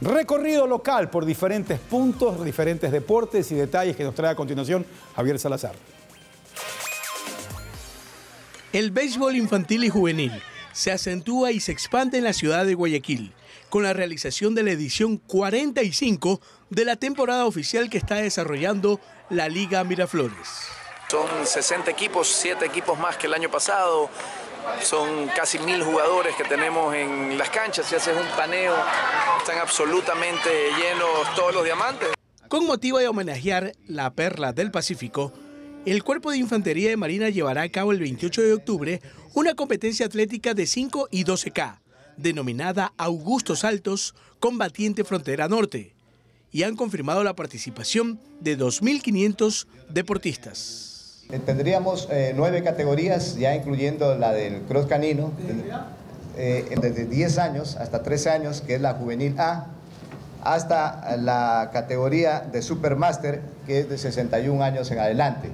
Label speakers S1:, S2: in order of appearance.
S1: Recorrido local por diferentes puntos, diferentes deportes y detalles que nos trae a continuación Javier Salazar.
S2: El béisbol infantil y juvenil se acentúa y se expande en la ciudad de Guayaquil con la realización de la edición 45 de la temporada oficial que está desarrollando la Liga Miraflores.
S3: Son 60 equipos, 7 equipos más que el año pasado. Son casi mil jugadores que tenemos en las canchas. Si haces un paneo, están absolutamente llenos todos los diamantes.
S2: Con motivo de homenajear la perla del Pacífico, el Cuerpo de Infantería de Marina llevará a cabo el 28 de octubre una competencia atlética de 5 y 12K, denominada Augusto Saltos Combatiente Frontera Norte, y han confirmado la participación de 2.500 deportistas.
S4: Eh, tendríamos eh, nueve categorías, ya incluyendo la del cross canino, eh, desde 10 años hasta 13 años, que es la juvenil A, hasta la categoría de Supermaster, que es de 61 años en adelante.